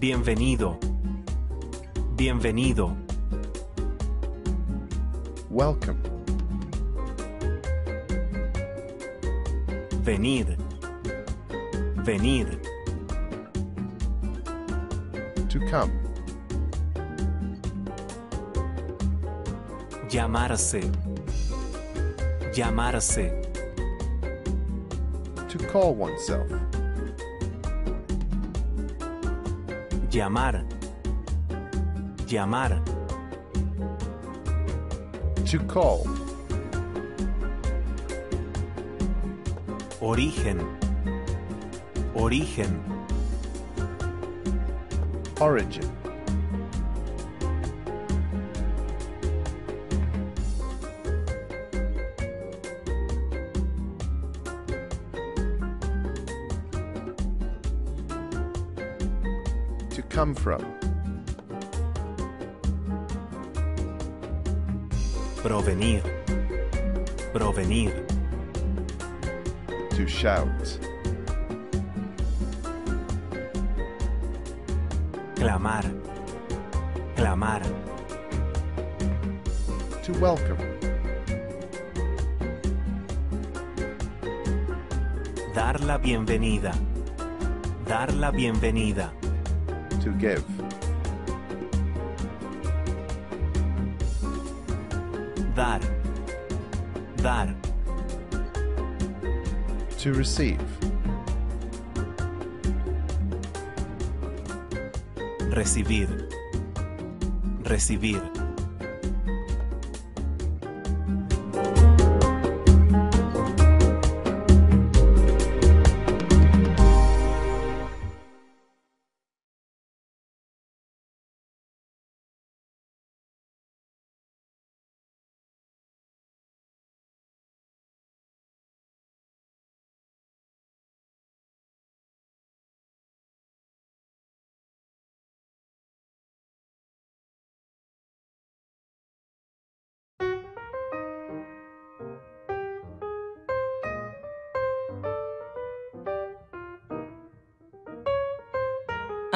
Bienvenido. Bienvenido. Welcome. venir, venir, To come. Llamarse. Llamarse. To call oneself. Llamar. Llamar. To call. Origen. Origen. Origin. To come from. Provenir. Provenir. To shout. Clamar. Clamar. To welcome. Dar la bienvenida. Dar la bienvenida. To give. Dar. Dar. To receive. Recibir. Recibir.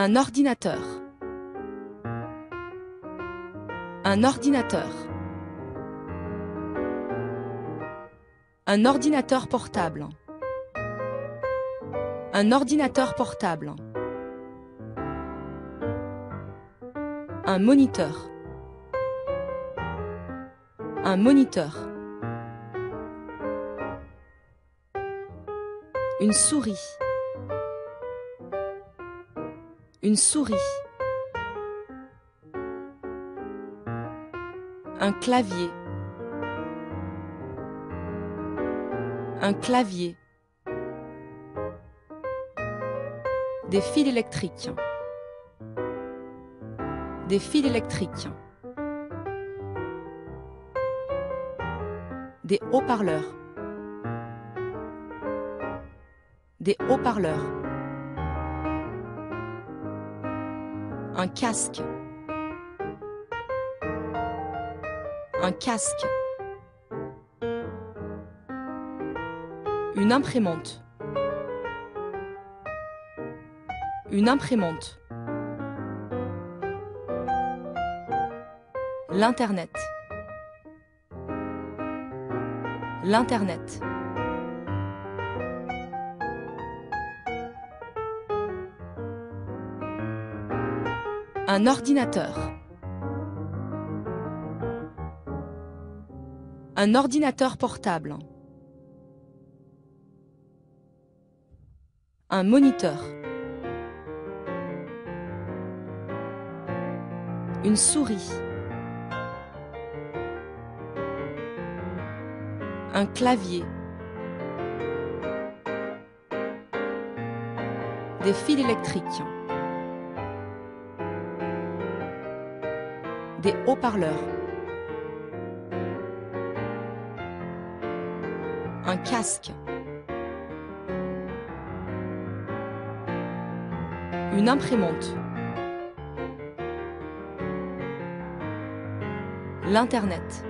Un ordinateur. Un ordinateur. Un ordinateur portable. Un ordinateur portable. Un moniteur. Un moniteur. Une souris. Une souris. Un clavier. Un clavier. Des fils électriques. Des fils électriques. Des haut-parleurs. Des haut-parleurs. Un casque. Un casque. Une imprimante. Une imprimante. L'Internet. L'Internet. Un ordinateur. Un ordinateur portable. Un moniteur. Une souris. Un clavier. Des fils électriques. Des haut-parleurs. Un casque. Une imprimante. L'Internet.